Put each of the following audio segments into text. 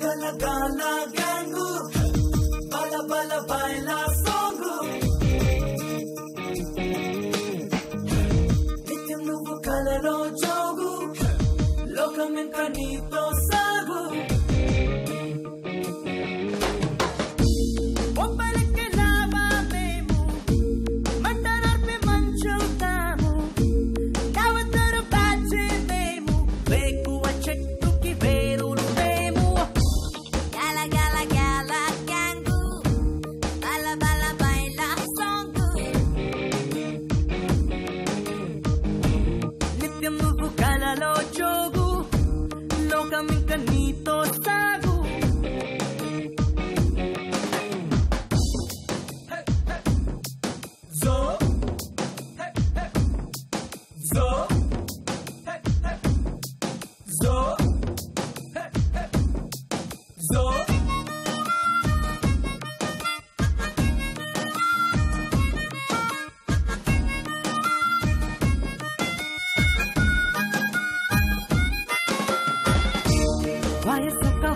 gala gala gangu bala bala baila songu nityam nuvu kalalo jogu lokam inkanito sa aming kanito sa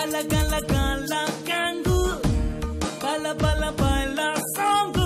Gala gala gala kangu Bala bala bala song.